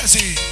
Jesse.